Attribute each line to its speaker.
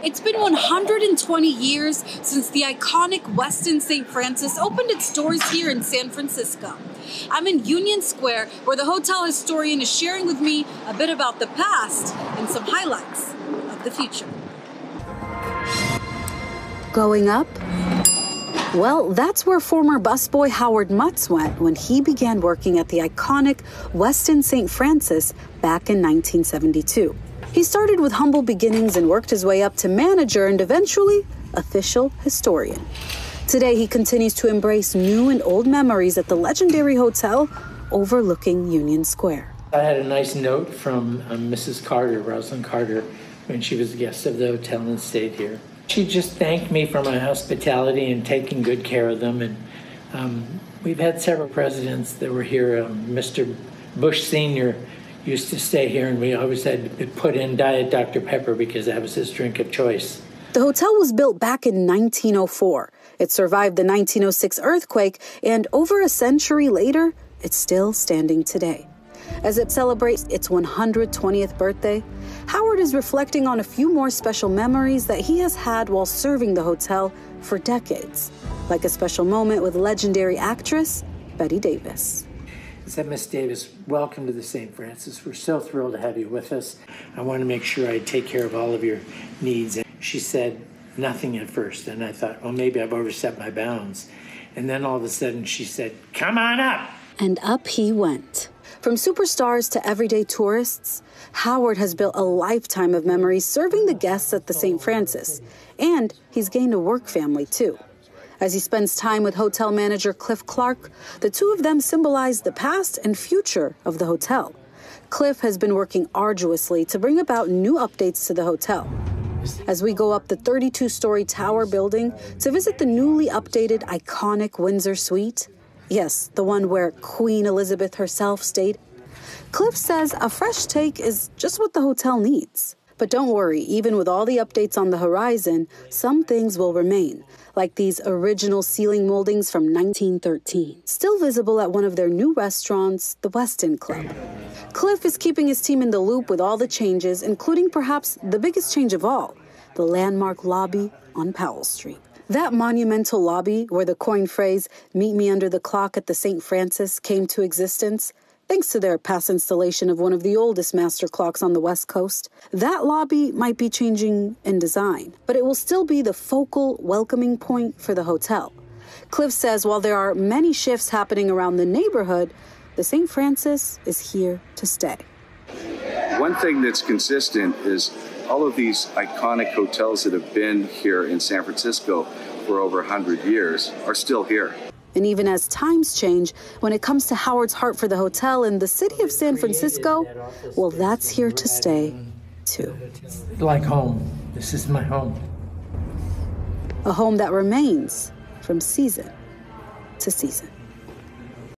Speaker 1: It's been 120 years since the iconic Westin St. Francis opened its doors here in San Francisco. I'm in Union Square, where the hotel historian is sharing with me a bit about the past and some highlights of the future. Going up? Well, that's where former busboy Howard Mutz went when he began working at the iconic Westin St. Francis back in 1972. He started with humble beginnings and worked his way up to manager and eventually official historian. Today, he continues to embrace new and old memories at the legendary hotel overlooking Union Square.
Speaker 2: I had a nice note from um, Mrs. Carter, Rosalynn Carter, when she was a guest of the hotel and stayed here. She just thanked me for my hospitality and taking good care of them. And um, we've had several presidents that were here. Um, Mr. Bush Sr. used to stay here, and we always had to put in Diet Dr. Pepper because that was his drink of choice.
Speaker 1: The hotel was built back in 1904. It survived the 1906 earthquake, and over a century later, it's still standing today. As it celebrates its 120th birthday, Howard is reflecting on a few more special memories that he has had while serving the hotel for decades, like a special moment with legendary actress Bette Davis.
Speaker 2: Said, Miss Davis, welcome to the St. Francis. We're so thrilled to have you with us. I want to make sure I take care of all of your needs. And she said nothing at first, and I thought, well, maybe I've overstepped my bounds. And then all of a sudden she said, come on up.
Speaker 1: And up he went. From superstars to everyday tourists, Howard has built a lifetime of memories serving the guests at the St. Francis, and he's gained a work family too. As he spends time with hotel manager Cliff Clark, the two of them symbolize the past and future of the hotel. Cliff has been working arduously to bring about new updates to the hotel. As we go up the 32 story tower building to visit the newly updated iconic Windsor Suite, Yes, the one where Queen Elizabeth herself stayed. Cliff says a fresh take is just what the hotel needs. But don't worry, even with all the updates on the horizon, some things will remain, like these original ceiling moldings from 1913, still visible at one of their new restaurants, the Westin Club. Cliff is keeping his team in the loop with all the changes, including perhaps the biggest change of all the landmark lobby on Powell Street. That monumental lobby where the coined phrase, meet me under the clock at the St. Francis, came to existence, thanks to their past installation of one of the oldest master clocks on the West Coast, that lobby might be changing in design, but it will still be the focal, welcoming point for the hotel. Cliff says while there are many shifts happening around the neighborhood, the St. Francis is here to stay.
Speaker 3: One thing that's consistent is all of these iconic hotels that have been here in San Francisco for over 100 years are still here.
Speaker 1: And even as times change, when it comes to Howard's heart for the hotel in the city of San Francisco, well, that's here to stay, too.
Speaker 2: Like home. This is my home.
Speaker 1: A home that remains from season to season.